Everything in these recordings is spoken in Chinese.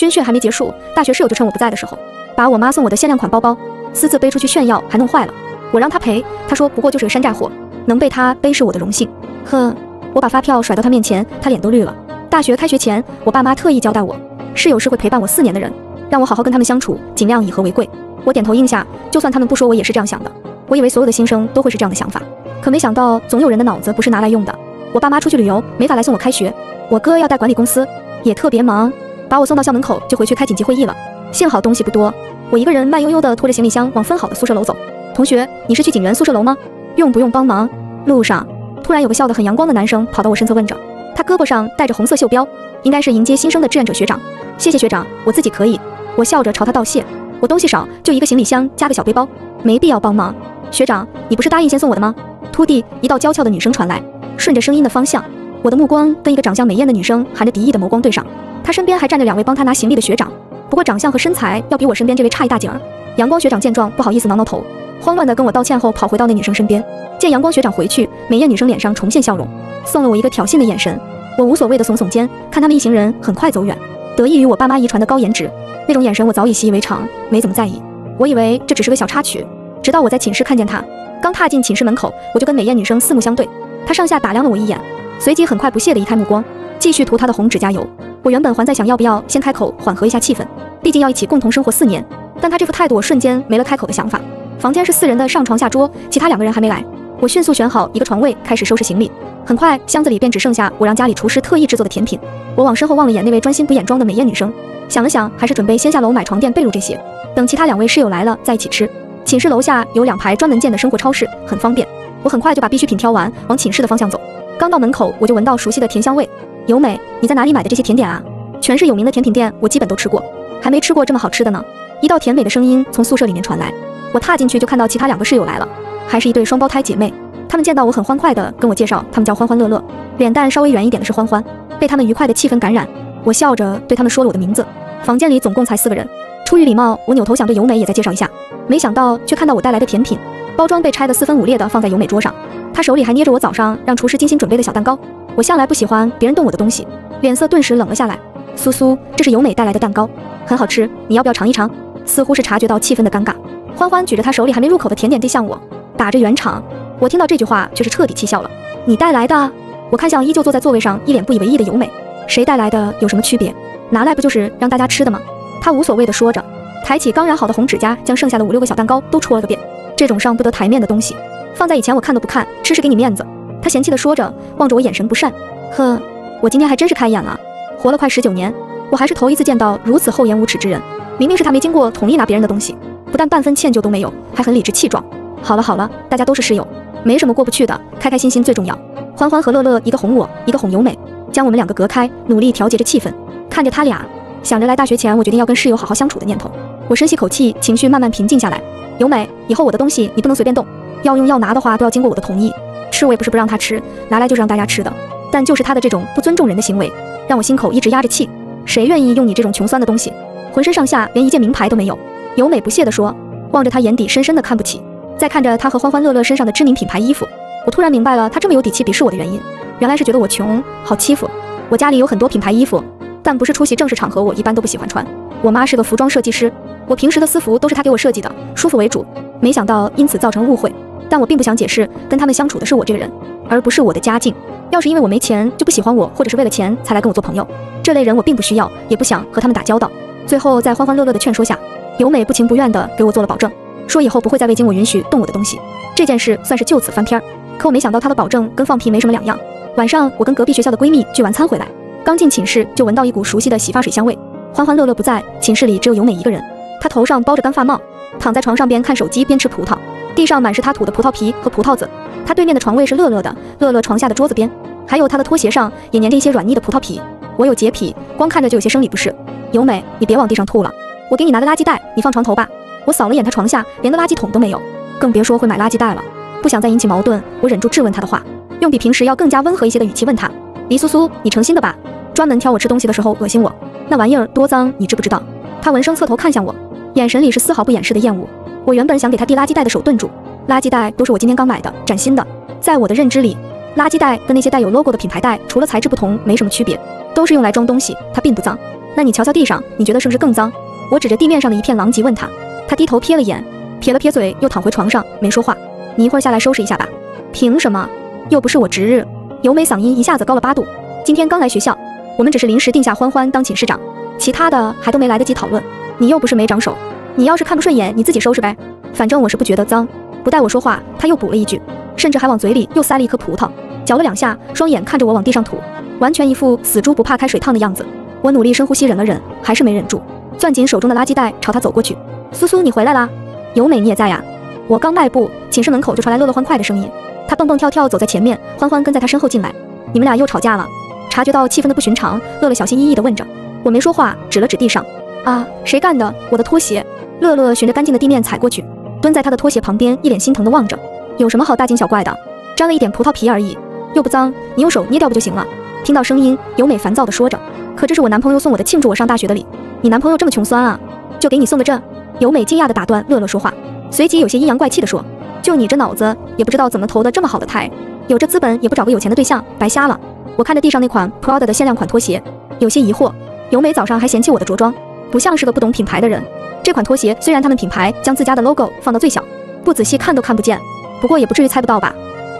军训还没结束，大学室友就趁我不在的时候，把我妈送我的限量款包包私自背出去炫耀，还弄坏了。我让他赔，他说不过就是个山寨货，能被他背是我的荣幸。哼，我把发票甩到他面前，他脸都绿了。大学开学前，我爸妈特意交代我，室友是会陪伴我四年的人，让我好好跟他们相处，尽量以和为贵。我点头应下，就算他们不说，我也是这样想的。我以为所有的新生都会是这样的想法，可没想到总有人的脑子不是拿来用的。我爸妈出去旅游，没法来送我开学。我哥要带管理公司，也特别忙，把我送到校门口就回去开紧急会议了。幸好东西不多，我一个人慢悠悠地拖着行李箱往分好的宿舍楼走。同学，你是去警员宿舍楼吗？用不用帮忙？路上突然有个笑得很阳光的男生跑到我身侧问着，他胳膊上带着红色袖标，应该是迎接新生的志愿者学长。谢谢学长，我自己可以。我笑着朝他道谢。我东西少，就一个行李箱加个小背包，没必要帮忙。学长，你不是答应先送我的吗？突地，一道娇俏的女声传来，顺着声音的方向，我的目光跟一个长相美艳的女生含着敌意的眸光对上，她身边还站着两位帮她拿行李的学长，不过长相和身材要比我身边这位差一大截儿。阳光学长见状，不好意思挠挠头。慌乱的跟我道歉后，跑回到那女生身边。见阳光学长回去，美艳女生脸上重现笑容，送了我一个挑衅的眼神。我无所谓的耸耸肩，看他们一行人很快走远。得益于我爸妈遗传的高颜值，那种眼神我早已习以为常，没怎么在意。我以为这只是个小插曲，直到我在寝室看见他，刚踏进寝室门口，我就跟美艳女生四目相对。她上下打量了我一眼，随即很快不屑的移开目光，继续涂他的红指甲油。我原本还在想要不要先开口缓和一下气氛，毕竟要一起共同生活四年，但他这副态度，我瞬间没了开口的想法。房间是四人的上床下桌，其他两个人还没来。我迅速选好一个床位，开始收拾行李。很快，箱子里便只剩下我让家里厨师特意制作的甜品。我往身后望了眼那位专心补眼妆的美艳女生，想了想，还是准备先下楼买床垫、被褥这些，等其他两位室友来了再一起吃。寝室楼下有两排专门建的生活超市，很方便。我很快就把必需品挑完，往寝室的方向走。刚到门口，我就闻到熟悉的甜香味。由美，你在哪里买的这些甜点啊？全市有名的甜品店，我基本都吃过，还没吃过这么好吃的呢。一道甜美的声音从宿舍里面传来。我踏进去就看到其他两个室友来了，还是一对双胞胎姐妹。她们见到我很欢快的跟我介绍，她们叫欢欢乐乐，脸蛋稍微圆一点的是欢欢。被她们愉快的气氛感染，我笑着对她们说了我的名字。房间里总共才四个人，出于礼貌，我扭头想对由美也再介绍一下，没想到却看到我带来的甜品包装被拆得四分五裂的放在由美桌上，她手里还捏着我早上让厨师精心准备的小蛋糕。我向来不喜欢别人动我的东西，脸色顿时冷了下来。苏苏，这是由美带来的蛋糕，很好吃，你要不要尝一尝？似乎是察觉到气氛的尴尬。欢欢举着他手里还没入口的甜点递向我，打着圆场。我听到这句话却是彻底气笑了。你带来的？我看向依旧坐在座位上一脸不以为意的由美，谁带来的有什么区别？拿来不就是让大家吃的吗？他无所谓的说着，抬起刚染好的红指甲，将剩下的五六个小蛋糕都戳了个遍。这种上不得台面的东西，放在以前我看都不看，吃是给你面子。他嫌弃的说着，望着我眼神不善。呵，我今天还真是开眼了，活了快十九年，我还是头一次见到如此厚颜无耻之人。明明是他没经过同意拿别人的东西。不但半分歉疚都没有，还很理直气壮。好了好了，大家都是室友，没什么过不去的，开开心心最重要。欢欢和乐乐一个哄我，一个哄由美，将我们两个隔开，努力调节着气氛。看着他俩，想着来大学前我决定要跟室友好好相处的念头，我深吸口气，情绪慢慢平静下来。由美，以后我的东西你不能随便动，要用要拿的话都要经过我的同意。吃我也不是不让他吃，拿来就是让大家吃的。但就是他的这种不尊重人的行为，让我心口一直压着气。谁愿意用你这种穷酸的东西？浑身上下连一件名牌都没有。由美不屑地说，望着他眼底深深的看不起，再看着他和欢欢乐乐身上的知名品牌衣服，我突然明白了他这么有底气鄙视我的原因，原来是觉得我穷，好欺负。我家里有很多品牌衣服，但不是出席正式场合，我一般都不喜欢穿。我妈是个服装设计师，我平时的私服都是她给我设计的，舒服为主。没想到因此造成误会，但我并不想解释，跟他们相处的是我这个人，而不是我的家境。要是因为我没钱就不喜欢我，或者是为了钱才来跟我做朋友，这类人我并不需要，也不想和他们打交道。最后在欢欢乐乐的劝说下。由美不情不愿地给我做了保证，说以后不会再未经我允许动我的东西。这件事算是就此翻篇。可我没想到她的保证跟放屁没什么两样。晚上我跟隔壁学校的闺蜜聚完餐回来，刚进寝室就闻到一股熟悉的洗发水香味。欢欢乐乐不在，寝室里只有由美一个人。她头上包着干发帽，躺在床上边看手机边吃葡萄，地上满是她吐的葡萄皮和葡萄籽。她对面的床位是乐乐的，乐乐床下的桌子边还有她的拖鞋上也粘着一些软腻的葡萄皮。我有洁癖，光看着就有些生理不适。由美，你别往地上吐了。我给你拿个垃圾袋，你放床头吧。我扫了眼她床下，连个垃圾桶都没有，更别说会买垃圾袋了。不想再引起矛盾，我忍住质问他的话，用比平时要更加温和一些的语气问他：黎苏苏，你成心的吧？专门挑我吃东西的时候恶心我，那玩意儿多脏，你知不知道？他闻声侧头看向我，眼神里是丝毫不掩饰的厌恶。我原本想给他递垃圾袋的手顿住，垃圾袋都是我今天刚买的，崭新的。在我的认知里，垃圾袋跟那些带有 logo 的品牌袋，除了材质不同，没什么区别，都是用来装东西，它并不脏。那你瞧瞧地上，你觉得是不是更脏？我指着地面上的一片狼藉问他，他低头瞥了眼，撇了撇嘴，又躺回床上没说话。你一会儿下来收拾一下吧。凭什么？又不是我值日。由美嗓音一下子高了八度。今天刚来学校，我们只是临时定下欢欢当寝室长，其他的还都没来得及讨论。你又不是没长手，你要是看不顺眼，你自己收拾呗。反正我是不觉得脏。不待我说话，他又补了一句，甚至还往嘴里又塞了一颗葡萄，嚼了两下，双眼看着我往地上吐，完全一副死猪不怕开水烫的样子。我努力深呼吸，忍了忍，还是没忍住，攥紧手中的垃圾袋，朝他走过去。苏苏，你回来啦？由美，你也在呀？我刚迈步，寝室门口就传来乐乐欢快的声音。他蹦蹦跳跳走在前面，欢欢跟在他身后进来。你们俩又吵架了？察觉到气氛的不寻常，乐乐小心翼翼地问着。我没说话，指了指地上。啊，谁干的？我的拖鞋。乐乐循着干净的地面踩过去。蹲在他的拖鞋旁边，一脸心疼地望着。有什么好大惊小怪的？沾了一点葡萄皮而已，又不脏，你用手捏掉不就行了？听到声音，由美烦躁地说着。可这是我男朋友送我的庆祝我上大学的礼。你男朋友这么穷酸啊？就给你送个这？由美惊讶地打断乐乐说话，随即有些阴阳怪气地说：“就你这脑子，也不知道怎么投的这么好的胎，有这资本也不找个有钱的对象，白瞎了。”我看着地上那款 Prada 的限量款拖鞋，有些疑惑。尤美早上还嫌弃我的着装，不像是个不懂品牌的人。这款拖鞋虽然他们品牌将自家的 logo 放到最小，不仔细看都看不见，不过也不至于猜不到吧？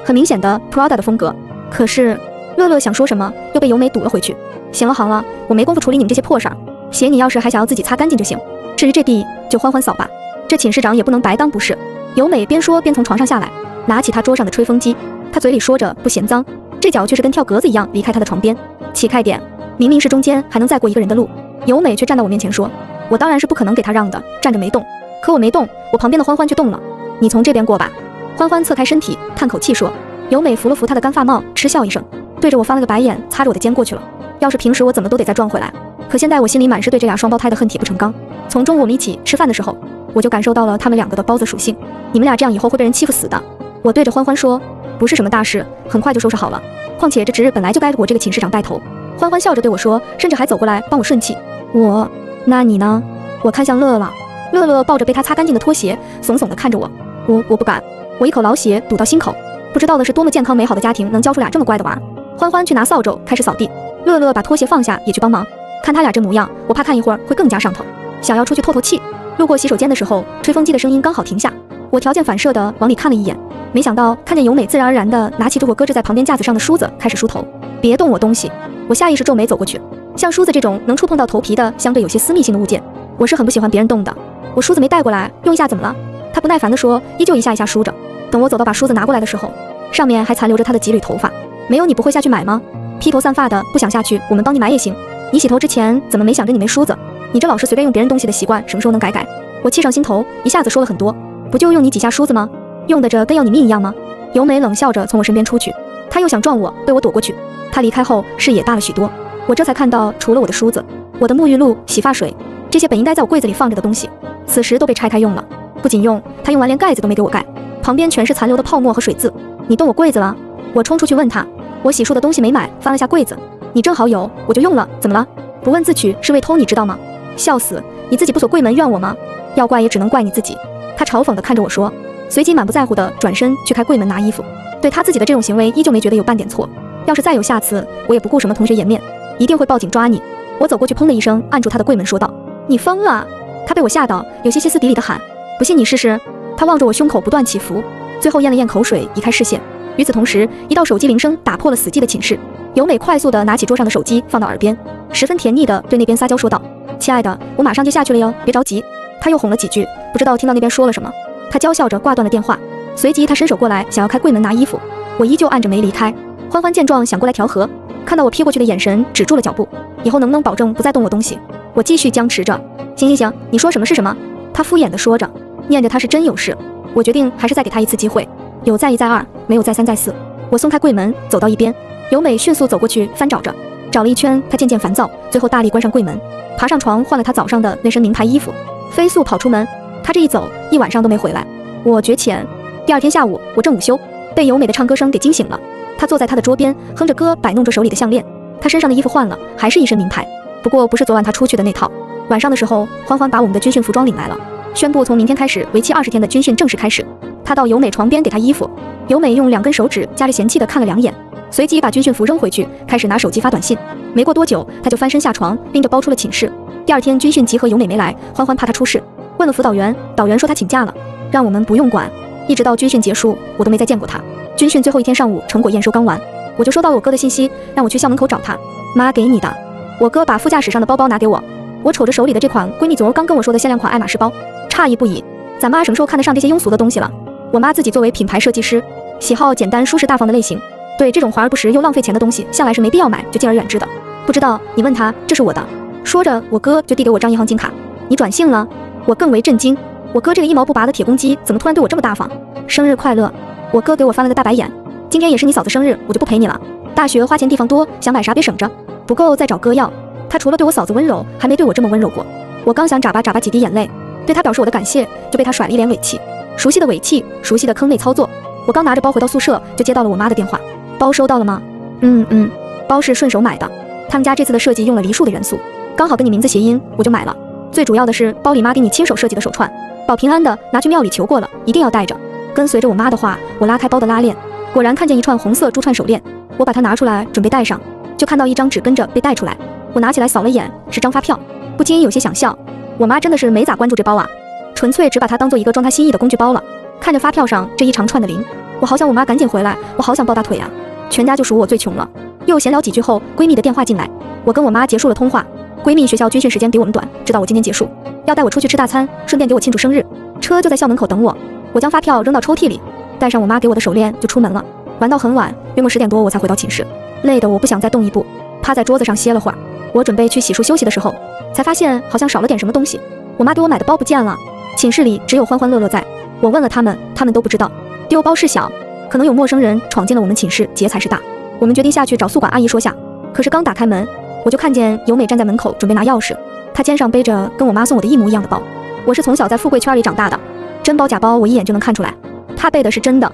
很明显的 Prada 的风格。可是乐乐想说什么，又被尤美堵了回去。行了行了，我没工夫处理你们这些破事儿。鞋你要是还想要自己擦干净就行，至于这地就欢欢扫吧。这寝室长也不能白当不是。由美边说边从床上下来，拿起他桌上的吹风机，他嘴里说着不嫌脏，这脚却是跟跳格子一样离开他的床边。起开点，明明是中间还能再过一个人的路，由美却站在我面前说。我当然是不可能给他让的，站着没动。可我没动，我旁边的欢欢却动了。你从这边过吧。欢欢侧开身体，叹口气说。由美扶了扶他的干发帽，嗤笑一声，对着我翻了个白眼，擦着我的肩过去了。要是平时我怎么都得再撞回来，可现在我心里满是对这俩双胞胎的恨铁不成钢。从中午我们一起吃饭的时候，我就感受到了他们两个的包子属性。你们俩这样以后会被人欺负死的。我对着欢欢说，不是什么大事，很快就收拾好了。况且这值日本来就该我这个寝室长带头。欢欢笑着对我说，甚至还走过来帮我顺气。我。那你呢？我看向乐乐，乐乐抱着被他擦干净的拖鞋，怂怂地看着我。我我不敢，我一口老血堵到心口。不知道的是多么健康美好的家庭能教出俩这么乖的娃。欢欢去拿扫帚开始扫地，乐乐把拖鞋放下也去帮忙。看他俩这模样，我怕看一会儿会更加上头，想要出去透透气。路过洗手间的时候，吹风机的声音刚好停下，我条件反射的往里看了一眼，没想到看见由美自然而然的拿起着我搁置在旁边架子上的梳子开始梳头。别动我东西！我下意识皱眉走过去。像梳子这种能触碰到头皮的相对有些私密性的物件，我是很不喜欢别人动的。我梳子没带过来，用一下怎么了？他不耐烦地说，依旧一下一下梳着。等我走到把梳子拿过来的时候，上面还残留着他的几缕头发。没有你不会下去买吗？披头散发的，不想下去，我们帮你买也行。你洗头之前怎么没想着你没梳子？你这老是随便用别人东西的习惯，什么时候能改改？我气上心头，一下子说了很多。不就用你几下梳子吗？用得着跟要你命一样吗？尤美冷笑着从我身边出去，他又想撞我，被我躲过去。他离开后视野大了许多。我这才看到，除了我的梳子、我的沐浴露、洗发水这些本应该在我柜子里放着的东西，此时都被拆开用了。不仅用，他用完连盖子都没给我盖，旁边全是残留的泡沫和水渍。你动我柜子了？我冲出去问他。我洗漱的东西没买，翻了下柜子，你正好有，我就用了。怎么了？不问自取是为偷，你知道吗？笑死！你自己不锁柜门怨我吗？要怪也只能怪你自己。他嘲讽地看着我说，随即满不在乎地转身去开柜门拿衣服。对他自己的这种行为，依旧没觉得有半点错。要是再有下次，我也不顾什么同学颜面。一定会报警抓你！我走过去，砰的一声按住他的柜门，说道：“你疯了！”他被我吓到，有些歇斯底里的喊：“不信你试试！”他望着我胸口不断起伏，最后咽了咽口水，移开视线。与此同时，一道手机铃声打破了死寂的寝室。由美快速的拿起桌上的手机，放到耳边，十分甜腻的对那边撒娇说道：“亲爱的，我马上就下去了哟，别着急。”他又哄了几句，不知道听到那边说了什么。他娇笑着挂断了电话，随即他伸手过来想要开柜门拿衣服，我依旧按着没离开。欢欢见状想过来调和。看到我瞥过去的眼神，止住了脚步。以后能不能保证不再动我东西？我继续僵持着。行行行，你说什么是什么。他敷衍地说着，念着他是真有事。我决定还是再给他一次机会。有再一再二，没有再三再四。我松开柜门，走到一边。由美迅速走过去翻找着，找了一圈，他渐渐烦躁，最后大力关上柜门，爬上床换了他早上的那身名牌衣服，飞速跑出门。他这一走，一晚上都没回来。我绝浅。第二天下午，我正午休，被尤美的唱歌声给惊醒了。他坐在他的桌边，哼着歌，摆弄着手里的项链。他身上的衣服换了，还是一身名牌，不过不是昨晚他出去的那套。晚上的时候，欢欢把我们的军训服装领来了，宣布从明天开始，为期二十天的军训正式开始。他到由美床边给她衣服，由美用两根手指夹着嫌弃的看了两眼，随即把军训服扔回去，开始拿手机发短信。没过多久，他就翻身下床，拎着包出了寝室。第二天军训集合，由美没来，欢欢怕他出事，问了辅导员，导员说他请假了，让我们不用管。一直到军训结束，我都没再见过他。军训最后一天上午，成果验收刚完，我就收到了我哥的信息，让我去校门口找他。妈给你的。我哥把副驾驶上的包包拿给我，我瞅着手里的这款闺蜜昨儿刚跟我说的限量款爱马仕包，诧异不已。咱妈什么时候看得上这些庸俗的东西了？我妈自己作为品牌设计师，喜好简单、舒适、大方的类型，对这种华而不实又浪费钱的东西，向来是没必要买，就敬而远之的。不知道你问她，这是我的。说着，我哥就递给我张银行金卡。你转性了？我更为震惊。我哥这个一毛不拔的铁公鸡，怎么突然对我这么大方？生日快乐！我哥给我翻了个大白眼。今天也是你嫂子生日，我就不陪你了。大学花钱地方多，想买啥别省着。不够再找哥要。他除了对我嫂子温柔，还没对我这么温柔过。我刚想眨巴眨巴几滴眼泪，对他表示我的感谢，就被他甩了一脸尾气。熟悉的尾气，熟悉的坑内操作。我刚拿着包回到宿舍，就接到了我妈的电话。包收到了吗？嗯嗯，包是顺手买的。他们家这次的设计用了梨树的元素，刚好跟你名字谐音，我就买了。最主要的是包里妈给你亲手设计的手串，保平安的，拿去庙里求过了，一定要带着。跟随着我妈的话，我拉开包的拉链，果然看见一串红色珠串手链。我把它拿出来准备戴上，就看到一张纸跟着被带出来。我拿起来扫了眼，是张发票，不禁有些想笑。我妈真的是没咋关注这包啊，纯粹只把它当做一个装她心意的工具包了。看着发票上这一长串的零，我好想我妈赶紧回来，我好想抱大腿啊！全家就数我最穷了。又闲聊几句后，闺蜜的电话进来，我跟我妈结束了通话。闺蜜学校军训时间比我们短，知道我今天结束，要带我出去吃大餐，顺便给我庆祝生日。车就在校门口等我。我将发票扔到抽屉里，戴上我妈给我的手链就出门了。玩到很晚，约莫十点多我才回到寝室，累得我不想再动一步，趴在桌子上歇了会儿。我准备去洗漱休息的时候，才发现好像少了点什么东西。我妈给我买的包不见了，寝室里只有欢欢乐乐在。我问了他们，他们都不知道。丢包事小，可能有陌生人闯进了我们寝室，劫财是大。我们决定下去找宿管阿姨说下。可是刚打开门，我就看见由美站在门口准备拿钥匙，她肩上背着跟我妈送我的一模一样的包。我是从小在富贵圈里长大的，真包假包我一眼就能看出来。她背的是真的，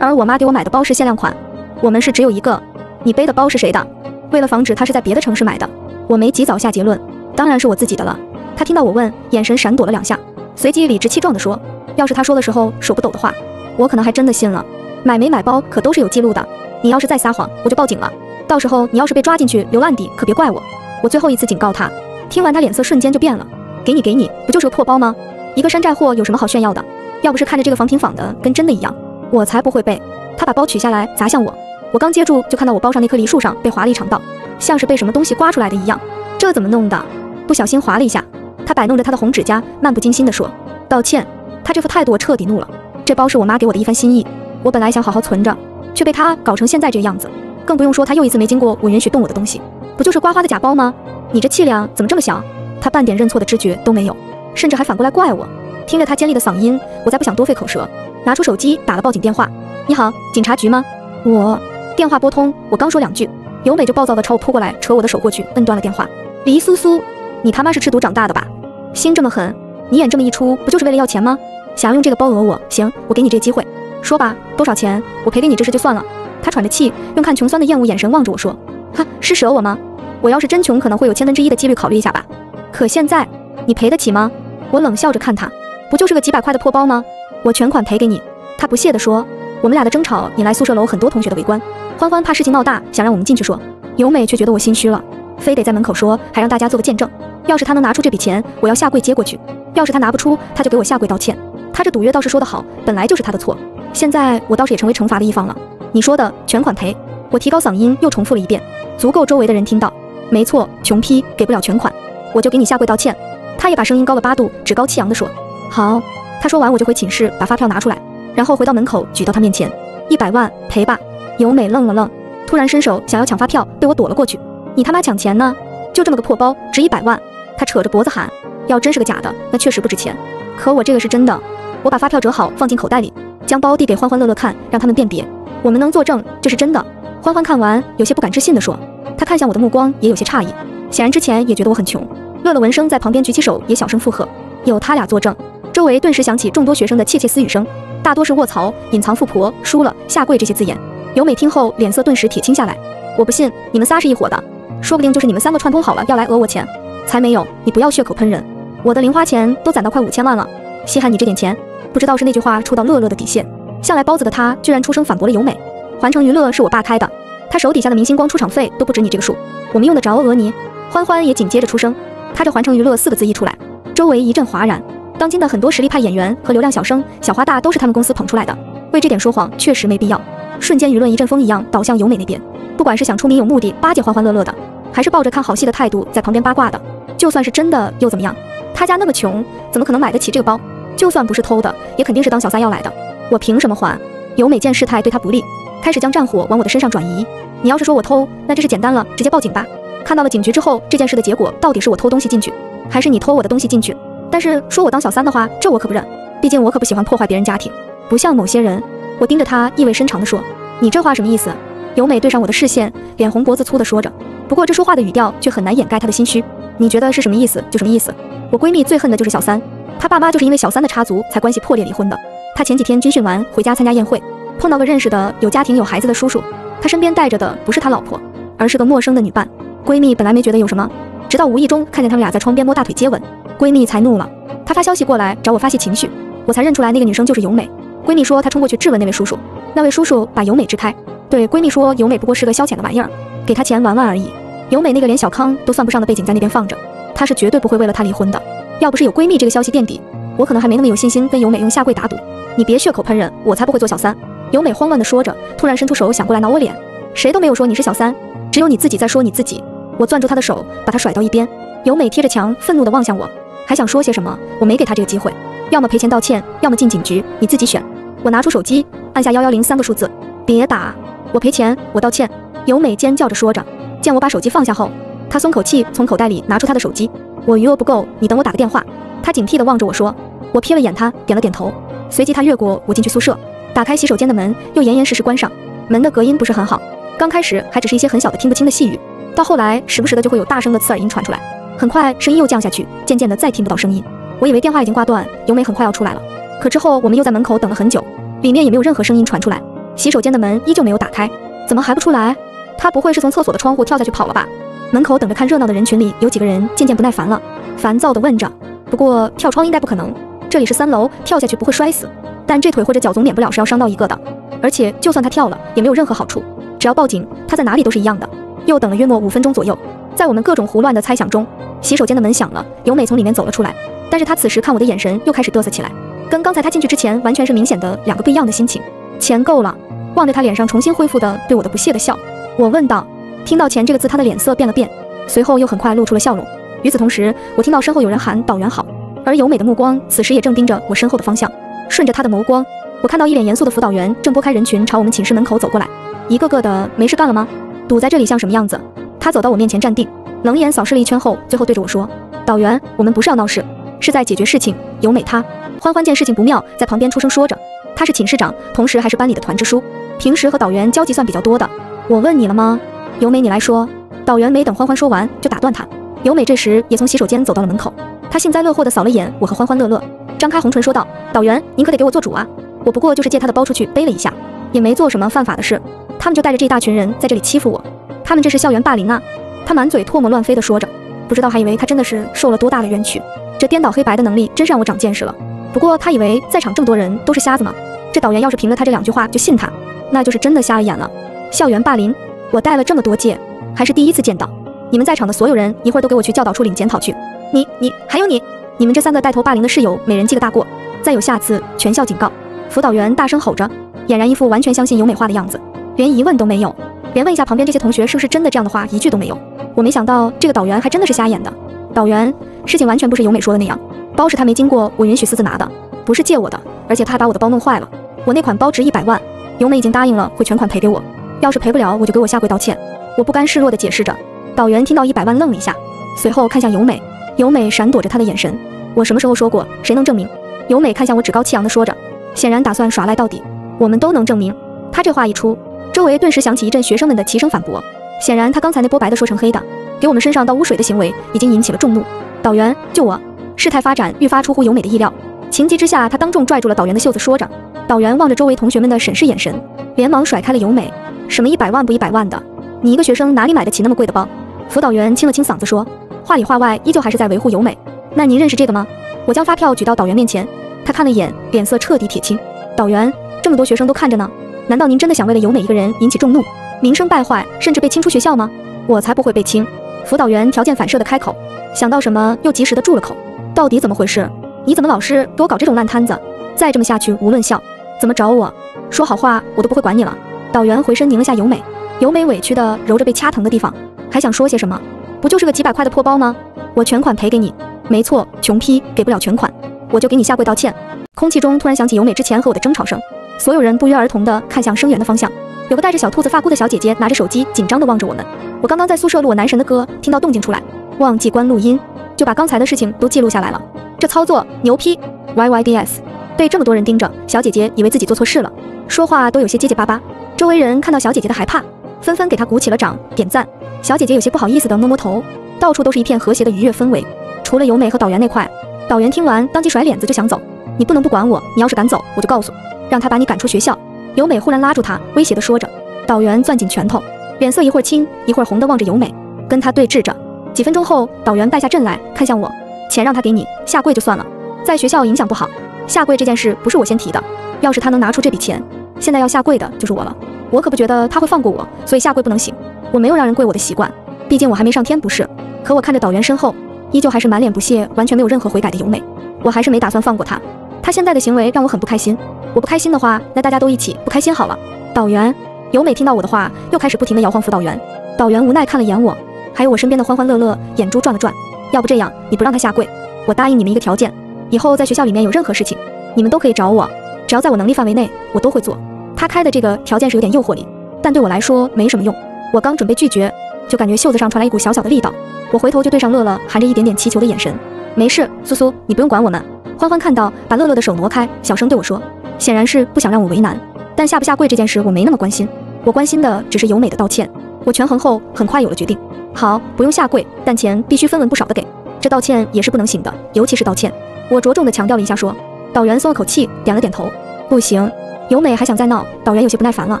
而我妈给我买的包是限量款。我们是只有一个。你背的包是谁的？为了防止她是在别的城市买的。我没及早下结论，当然是我自己的了。他听到我问，眼神闪躲了两下，随即理直气壮地说：“要是他说的时候手不抖的话，我可能还真的信了。买没买包可都是有记录的，你要是再撒谎，我就报警了。到时候你要是被抓进去留烂底，可别怪我。我最后一次警告他。”听完，他脸色瞬间就变了。给你给你，不就是个破包吗？一个山寨货有什么好炫耀的？要不是看着这个仿品仿的跟真的一样，我才不会背。他把包取下来砸向我，我刚接住就看到我包上那棵梨树上被划了一长道。像是被什么东西刮出来的一样，这怎么弄的？不小心划了一下。他摆弄着他的红指甲，漫不经心地说：“道歉。”他这副态度我彻底怒了。这包是我妈给我的一番心意，我本来想好好存着，却被他搞成现在这个样子。更不用说他又一次没经过我允许动我的东西，不就是刮花的假包吗？你这气量怎么这么小？他半点认错的知觉都没有，甚至还反过来怪我。听着他尖利的嗓音，我再不想多费口舌，拿出手机打了报警电话。你好，警察局吗？我。电话拨通，我刚说两句。由美就暴躁的朝我扑过来，扯我的手过去，摁断了电话。黎苏苏，你他妈是吃毒长大的吧？心这么狠，你演这么一出，不就是为了要钱吗？想要用这个包讹我？行，我给你这机会，说吧，多少钱？我赔给你这事就算了。他喘着气，用看穷酸的厌恶眼神望着我说：“哈，是舍我吗？我要是真穷，可能会有千分之一的几率考虑一下吧。可现在，你赔得起吗？”我冷笑着看他，不就是个几百块的破包吗？我全款赔给你。他不屑地说。我们俩的争吵引来宿舍楼很多同学的围观。欢欢怕事情闹大，想让我们进去说。由美却觉得我心虚了，非得在门口说，还让大家做个见证。要是他能拿出这笔钱，我要下跪接过去；要是他拿不出，他就给我下跪道歉。他这赌约倒是说得好，本来就是他的错。现在我倒是也成为惩罚的一方了。你说的全款赔，我提高嗓音又重复了一遍，足够周围的人听到。没错，穷批给不了全款，我就给你下跪道歉。他也把声音高了八度，趾高气扬地说：“好。”他说完，我就回寝室把发票拿出来，然后回到门口举到他面前，一百万赔吧。尤美愣了愣，突然伸手想要抢发票，被我躲了过去。你他妈抢钱呢？就这么个破包，值一百万？他扯着脖子喊。要真是个假的，那确实不值钱。可我这个是真的。我把发票折好，放进口袋里，将包递给欢欢乐乐看，让他们辨别。我们能作证，这是真的。欢欢看完，有些不敢置信地说。他看向我的目光也有些诧异，显然之前也觉得我很穷。乐乐闻声在旁边举起手，也小声附和。有他俩作证，周围顿时响起众多学生的窃窃私语声，大多是卧槽、隐藏富婆、输了、下跪这些字眼。由美听后，脸色顿时铁青下来。我不信，你们仨是一伙的，说不定就是你们三个串通好了，要来讹我钱。才没有！你不要血口喷人，我的零花钱都攒到快五千万了，稀罕你这点钱？不知道是那句话触到乐乐的底线。向来包子的他居然出声反驳了由美。环城娱乐是我爸开的，他手底下的明星光出场费都不止你这个数，我们用得着讹你？欢欢也紧接着出声，他这环城娱乐四个字一出来，周围一阵哗然。当今的很多实力派演员和流量小生、小花大都是他们公司捧出来的，为这点说谎确实没必要。瞬间舆论一阵风一样倒向由美那边，不管是想出名有目的巴结欢欢乐乐的，还是抱着看好戏的态度在旁边八卦的，就算是真的又怎么样？他家那么穷，怎么可能买得起这个包？就算不是偷的，也肯定是当小三要来的。我凭什么还？由美见事态对他不利，开始将战火往我的身上转移。你要是说我偷，那这事简单了，直接报警吧。看到了警局之后，这件事的结果到底是我偷东西进去，还是你偷我的东西进去？但是说我当小三的话，这我可不认。毕竟我可不喜欢破坏别人家庭，不像某些人。我盯着他，意味深长地说：“你这话什么意思？”由美对上我的视线，脸红脖子粗地说着。不过这说话的语调却很难掩盖她的心虚。你觉得是什么意思就什么意思。我闺蜜最恨的就是小三，她爸妈就是因为小三的插足才关系破裂离婚的。她前几天军训完回家参加宴会，碰到个认识的有家庭有孩子的叔叔，他身边带着的不是他老婆，而是个陌生的女伴。闺蜜本来没觉得有什么，直到无意中看见他们俩在窗边摸大腿接吻，闺蜜才怒了。她发消息过来找我发泄情绪，我才认出来那个女生就是由美。闺蜜说她冲过去质问那位叔叔，那位叔叔把由美支开，对闺蜜说由美不过是个消遣的玩意儿，给她钱玩玩而已。由美那个连小康都算不上的背景在那边放着，她是绝对不会为了他离婚的。要不是有闺蜜这个消息垫底，我可能还没那么有信心跟由美用下跪打赌。你别血口喷人，我才不会做小三。由美慌乱地说着，突然伸出手想过来挠我脸。谁都没有说你是小三，只有你自己在说你自己。我攥住她的手，把她甩到一边。由美贴着墙，愤怒地望向我，还想说些什么，我没给她这个机会。要么赔钱道歉，要么进警局，你自己选。我拿出手机，按下幺幺零三个数字。别打，我赔钱，我道歉。由美尖叫着说着。见我把手机放下后，她松口气，从口袋里拿出她的手机。我余额不够，你等我打个电话。她警惕地望着我说。我瞥了眼她，点了点头。随即她越过我进去宿舍，打开洗手间的门，又严严实实关上。门的隔音不是很好，刚开始还只是一些很小的听不清的细语，到后来时不时的就会有大声的刺耳音传出来。很快声音又降下去，渐渐的再听不到声音。我以为电话已经挂断，由美很快要出来了。可之后我们又在门口等了很久，里面也没有任何声音传出来。洗手间的门依旧没有打开，怎么还不出来？他不会是从厕所的窗户跳下去跑了吧？门口等着看热闹的人群里有几个人渐渐不耐烦了，烦躁地问着。不过跳窗应该不可能，这里是三楼，跳下去不会摔死，但这腿或者脚总免不了是要伤到一个的。而且就算他跳了，也没有任何好处，只要报警，他在哪里都是一样的。又等了约莫五分钟左右，在我们各种胡乱的猜想中，洗手间的门响了，由美从里面走了出来。但是他此时看我的眼神又开始嘚瑟起来，跟刚才他进去之前完全是明显的两个不一样的心情。钱够了，望着他脸上重新恢复的对我的不屑的笑。我问道：“听到‘钱’这个字，他的脸色变了变，随后又很快露出了笑容。与此同时，我听到身后有人喊‘导员好’，而由美的目光此时也正盯着我身后的方向。顺着他的眸光，我看到一脸严肃的辅导员正拨开人群朝我们寝室门口走过来，一个个的没事干了吗？堵在这里像什么样子？他走到我面前站定，冷眼扫视了一圈后，最后对着我说：‘导员，我们不是要闹事，是在解决事情。’由美他欢欢见事情不妙，在旁边出声说着：‘他是寝室长，同时还是班里的团支书，平时和导员交集算比较多的。’我问你了吗？由美，你来说。导员没等欢欢说完，就打断他。由美这时也从洗手间走到了门口，她幸灾乐祸地扫了眼我和欢欢乐乐，张开红唇说道：“导员，您可得给我做主啊！我不过就是借他的包出去背了一下，也没做什么犯法的事，他们就带着这一大群人在这里欺负我，他们这是校园霸凌啊！”他满嘴唾沫乱飞地说着，不知道还以为他真的是受了多大的冤屈，这颠倒黑白的能力真是让我。长见识了。不过他以为在场这么多人都是瞎子吗？这导员要是凭了他这两句话就信他，那就是真的瞎了眼了。校园霸凌，我带了这么多届，还是第一次见到。你们在场的所有人，一会儿都给我去教导处领检讨去。你、你还有你，你们这三个带头霸凌的室友，每人记个大过。再有下次，全校警告。辅导员大声吼着，俨然一副完全相信由美话的样子，连疑问都没有，连问一下旁边这些同学是不是真的这样的话，一句都没有。我没想到这个导员还真的是瞎眼的。导员，事情完全不是由美说的那样，包是他没经过我允许私自拿的，不是借我的，而且他还把我的包弄坏了。我那款包值一百万，由美已经答应了会全款赔给我。要是赔不了，我就给我下跪道歉。我不甘示弱地解释着。导员听到一百万，愣了一下，随后看向由美，由美闪躲着他的眼神。我什么时候说过？谁能证明？由美看向我，趾高气扬地说着，显然打算耍赖到底。我们都能证明。他这话一出，周围顿时响起一阵学生们的齐声反驳。显然他刚才那波白的说成黑的，给我们身上倒污水的行为，已经引起了众怒。导员，救我！事态发展愈发出乎由美的意料，情急之下，他当众拽住了导员的袖子，说着。导员望着周围同学们的审视眼神，连忙甩开了由美。什么一百万不一百万的？你一个学生哪里买得起那么贵的包？辅导员清了清嗓子说，话里话外依旧还是在维护由美。那您认识这个吗？我将发票举到导员面前，他看了眼，脸色彻底铁青。导员，这么多学生都看着呢，难道您真的想为了由美一个人引起众怒，名声败坏，甚至被清出学校吗？我才不会被清！辅导员条件反射的开口，想到什么又及时的住了口。到底怎么回事？你怎么老是给我搞这种烂摊子？再这么下去，无论校怎么找我说好话，我都不会管你了。导员回身拧了下由美，由美委屈的揉着被掐疼的地方，还想说些什么？不就是个几百块的破包吗？我全款赔给你。没错，穷批给不了全款，我就给你下跪道歉。空气中突然响起由美之前和我的争吵声，所有人不约而同的看向声源的方向。有个戴着小兔子发箍的小姐姐拿着手机，紧张的望着我们。我刚刚在宿舍录我男神的歌，听到动静出来，忘记关录音，就把刚才的事情都记录下来了。这操作牛批！Y Y D S。被这么多人盯着，小姐姐以为自己做错事了，说话都有些结结巴巴。周围人看到小姐姐的害怕，纷纷给她鼓起了掌，点赞。小姐姐有些不好意思的摸摸头，到处都是一片和谐的愉悦氛围，除了由美和导员那块。导员听完，当即甩脸子就想走。你不能不管我，你要是敢走，我就告诉，让他把你赶出学校。由美忽然拉住他，威胁的说着。导员攥紧拳头，脸色一会儿青一会儿红的望着由美，跟他对峙着。几分钟后，导员败下阵来看向我，钱让他给你，下跪就算了，在学校影响不好。下跪这件事不是我先提的，要是他能拿出这笔钱，现在要下跪的就是我了。我可不觉得他会放过我，所以下跪不能行。我没有让人跪我的习惯，毕竟我还没上天不是。可我看着导员身后，依旧还是满脸不屑，完全没有任何悔改的由美，我还是没打算放过他。他现在的行为让我很不开心。我不开心的话，那大家都一起不开心好了。导员，由美听到我的话，又开始不停的摇晃辅导员。导员无奈看了眼我，还有我身边的欢欢乐乐，眼珠转了转。要不这样，你不让他下跪，我答应你们一个条件。以后在学校里面有任何事情，你们都可以找我，只要在我能力范围内，我都会做。他开的这个条件是有点诱惑力，但对我来说没什么用。我刚准备拒绝，就感觉袖子上传来一股小小的力道，我回头就对上乐乐含着一点点祈求的眼神。没事，苏苏，你不用管我们。欢欢看到，把乐乐的手挪开，小声对我说，显然是不想让我为难。但下不下跪这件事我没那么关心，我关心的只是由美的道歉。我权衡后很快有了决定，好，不用下跪，但钱必须分文不少的给。这道歉也是不能行的，尤其是道歉。我着重的强调了一下，说，导员松了口气，点了点头。不行，由美还想再闹，导员有些不耐烦了。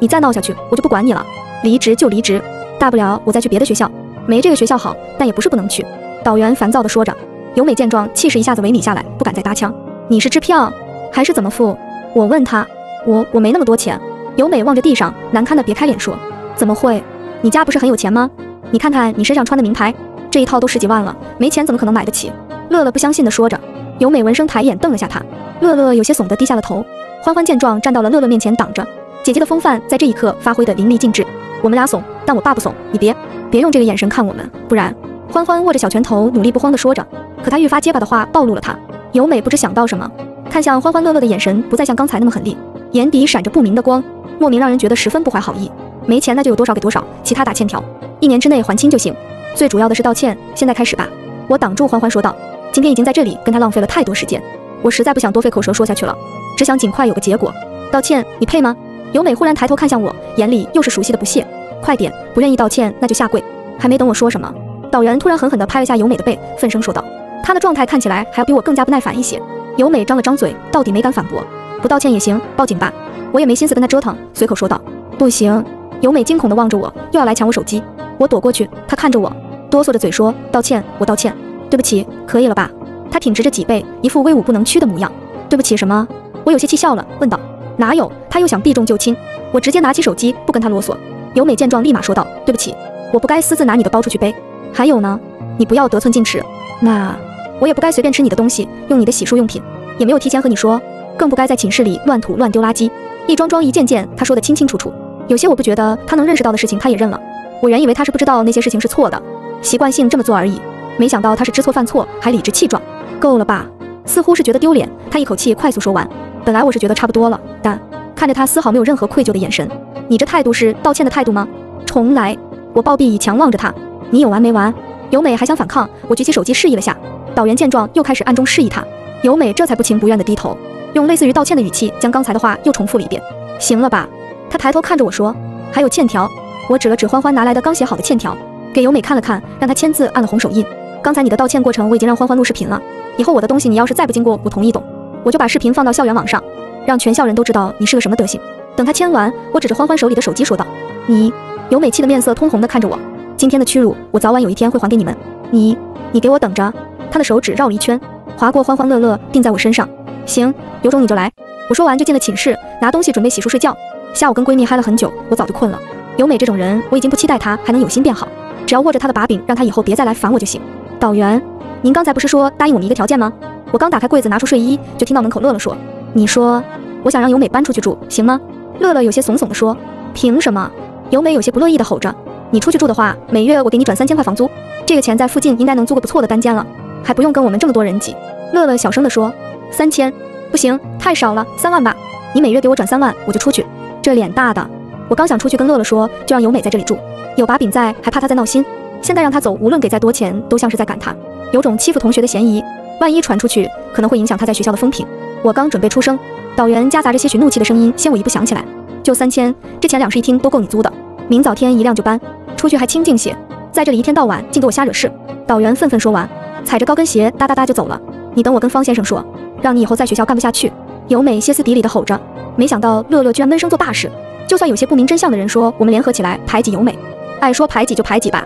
你再闹下去，我就不管你了，离职就离职，大不了我再去别的学校，没这个学校好，但也不是不能去。导员烦躁的说着。由美见状，气势一下子萎靡下来，不敢再搭腔。你是支票还是怎么付？我问他。我我没那么多钱。由美望着地上，难堪的别开脸说，怎么会？你家不是很有钱吗？你看看你身上穿的名牌，这一套都十几万了，没钱怎么可能买得起？乐乐不相信的说着。由美闻声抬眼瞪了下他，乐乐有些怂的低下了头。欢欢见状站到了乐乐面前挡着，姐姐的风范在这一刻发挥的淋漓尽致。我们俩怂，但我爸不怂，你别别用这个眼神看我们，不然。欢欢握着小拳头，努力不慌的说着，可他愈发结巴的话暴露了他。由美不知想到什么，看向欢欢乐乐的眼神不再像刚才那么狠厉，眼底闪着不明的光，莫名让人觉得十分不怀好意。没钱那就有多少给多少，其他打欠条，一年之内还清就行。最主要的是道歉，现在开始吧。我挡住欢欢说道。今天已经在这里跟他浪费了太多时间，我实在不想多费口舌说下去了，只想尽快有个结果。道歉，你配吗？尤美忽然抬头看向我，眼里又是熟悉的不屑。快点，不愿意道歉那就下跪。还没等我说什么，导员突然狠狠地拍了下尤美的背，愤声说道：“他的状态看起来还要比我更加不耐烦一些。”尤美张了张嘴，到底没敢反驳。不道歉也行，报警吧。我也没心思跟他折腾，随口说道：“不行。”由美惊恐地望着我，又要来抢我手机。我躲过去，她看着我，哆嗦着嘴说：“道歉，我道歉。”对不起，可以了吧？他挺直着脊背，一副威武不能屈的模样。对不起什么？我有些气笑了，问道。哪有？他又想避重就轻。我直接拿起手机，不跟他啰嗦。由美见状，立马说道：对不起，我不该私自拿你的包出去背。还有呢，你不要得寸进尺。那我也不该随便吃你的东西，用你的洗漱用品，也没有提前和你说，更不该在寝室里乱吐乱丢垃圾。一桩桩一件件，他说的清清楚楚。有些我不觉得他能认识到的事情，他也认了。我原以为他是不知道那些事情是错的，习惯性这么做而已。没想到他是知错犯错，还理直气壮。够了吧？似乎是觉得丢脸，他一口气快速说完。本来我是觉得差不多了，但看着他丝毫没有任何愧疚的眼神，你这态度是道歉的态度吗？重来！我暴毙以强望着他，你有完没完？由美还想反抗，我举起手机示意了下。导员见状又开始暗中示意他，由美这才不情不愿的低头，用类似于道歉的语气将刚才的话又重复了一遍。行了吧？他抬头看着我说，还有欠条。我指了指欢欢拿来的刚写好的欠条，给由美看了看，让她签字，按了红手印。刚才你的道歉过程我已经让欢欢录视频了，以后我的东西你要是再不经过我同意懂，我就把视频放到校园网上，让全校人都知道你是个什么德行。等他签完，我指着欢欢手里的手机说道：“你。”尤美气的面色通红的看着我，今天的屈辱，我早晚有一天会还给你们。你，你给我等着。他的手指绕了一圈，划过欢欢乐乐，定在我身上。行，有种你就来。我说完就进了寝室，拿东西准备洗漱睡觉。下午跟闺蜜嗨了很久，我早就困了。由美这种人，我已经不期待她还能有心变好，只要握着她的把柄，让她以后别再来烦我就行。导员，您刚才不是说答应我们一个条件吗？我刚打开柜子拿出睡衣，就听到门口乐乐说：“你说我想让由美搬出去住，行吗？”乐乐有些怂怂地说：“凭什么？”由美有些不乐意地吼着：“你出去住的话，每月我给你转三千块房租，这个钱在附近应该能租个不错的单间了，还不用跟我们这么多人挤。”乐乐小声地说：“三千。”不行，太少了，三万吧。你每月给我转三万，我就出去。这脸大的，我刚想出去跟乐乐说，就让由美在这里住，有把柄在，还怕她在闹心。现在让她走，无论给再多钱，都像是在赶她，有种欺负同学的嫌疑。万一传出去，可能会影响她在学校的风评。我刚准备出声，导员夹杂着些许怒气的声音先我一步响起来，就三千，这钱两室一厅都够你租的。明早天一亮就搬出去，还清静些，在这里一天到晚净给我瞎惹事。导员愤愤说完，踩着高跟鞋哒哒哒就走了。你等我跟方先生说。让你以后在学校干不下去，由美歇斯底里的吼着。没想到乐乐居然闷声做大事。就算有些不明真相的人说我们联合起来排挤由美，爱说排挤就排挤吧，